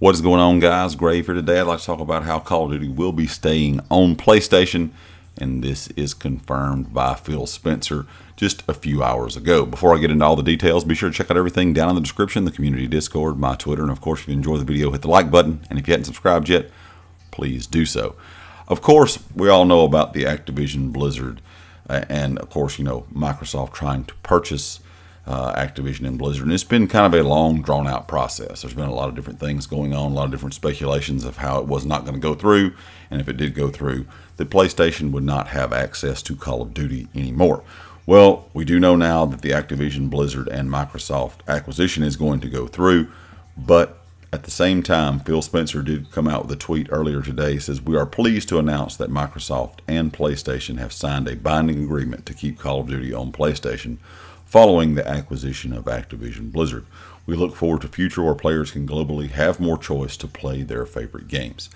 What is going on, guys? Grave here today. I'd like to talk about how Call of Duty will be staying on PlayStation, and this is confirmed by Phil Spencer just a few hours ago. Before I get into all the details, be sure to check out everything down in the description, the community Discord, my Twitter, and of course, if you enjoy the video, hit the like button, and if you haven't subscribed yet, please do so. Of course, we all know about the Activision Blizzard, uh, and of course, you know, Microsoft trying to purchase uh, Activision and Blizzard. And it's been kind of a long, drawn out process. There's been a lot of different things going on, a lot of different speculations of how it was not going to go through. And if it did go through, the PlayStation would not have access to Call of Duty anymore. Well, we do know now that the Activision, Blizzard, and Microsoft acquisition is going to go through, but at the same time, Phil Spencer did come out with a tweet earlier today. He says, We are pleased to announce that Microsoft and PlayStation have signed a binding agreement to keep Call of Duty on PlayStation following the acquisition of Activision Blizzard. We look forward to future where players can globally have more choice to play their favorite games.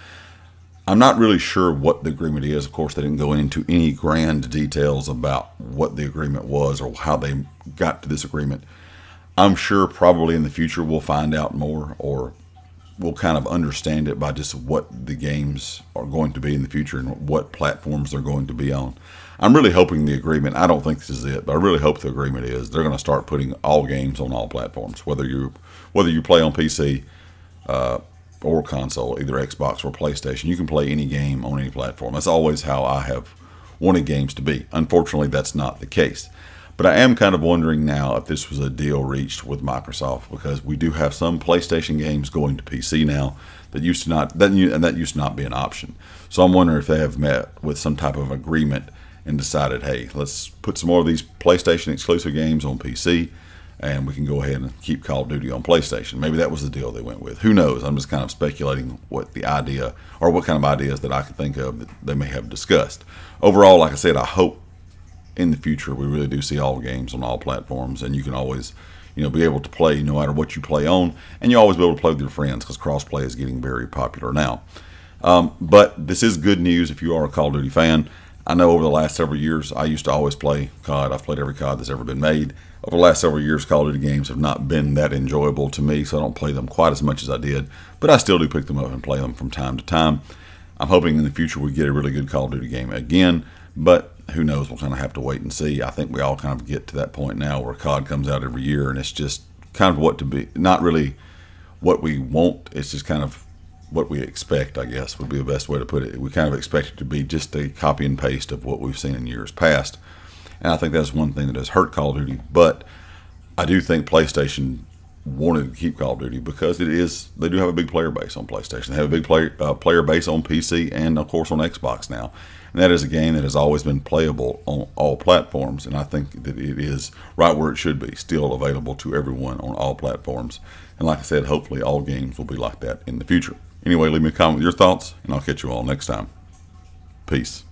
I'm not really sure what the agreement is. Of course, they didn't go into any grand details about what the agreement was or how they got to this agreement. I'm sure probably in the future we'll find out more or we'll kind of understand it by just what the games are going to be in the future and what platforms they're going to be on. I'm really hoping the agreement. I don't think this is it, but I really hope the agreement is they're going to start putting all games on all platforms, whether you whether you play on PC uh, or console, either Xbox or PlayStation. You can play any game on any platform. That's always how I have wanted games to be. Unfortunately, that's not the case. But I am kind of wondering now if this was a deal reached with Microsoft because we do have some PlayStation games going to PC now that used to not that and that used to not be an option. So I'm wondering if they have met with some type of agreement and decided, hey, let's put some more of these PlayStation exclusive games on PC and we can go ahead and keep Call of Duty on PlayStation. Maybe that was the deal they went with. Who knows? I'm just kind of speculating what the idea or what kind of ideas that I can think of that they may have discussed. Overall, like I said, I hope in the future we really do see all games on all platforms and you can always you know be able to play no matter what you play on and you always be able to play with your friends because crossplay is getting very popular now um, but this is good news if you are a call of duty fan I know over the last several years, I used to always play COD. I've played every COD that's ever been made. Over the last several years, Call of Duty games have not been that enjoyable to me, so I don't play them quite as much as I did. But I still do pick them up and play them from time to time. I'm hoping in the future we get a really good Call of Duty game again, but who knows? We'll kind of have to wait and see. I think we all kind of get to that point now where COD comes out every year, and it's just kind of what to be, not really what we want. It's just kind of what we expect, I guess, would be the best way to put it. We kind of expect it to be just a copy and paste of what we've seen in years past. And I think that's one thing that has hurt Call of Duty. But I do think PlayStation wanted to keep Call of Duty because it is they do have a big player base on PlayStation. They have a big player uh, player base on PC and of course on Xbox now. And that is a game that has always been playable on all platforms, and I think that it is right where it should be, still available to everyone on all platforms. And like I said, hopefully all games will be like that in the future. Anyway, leave me a comment with your thoughts, and I'll catch you all next time. Peace.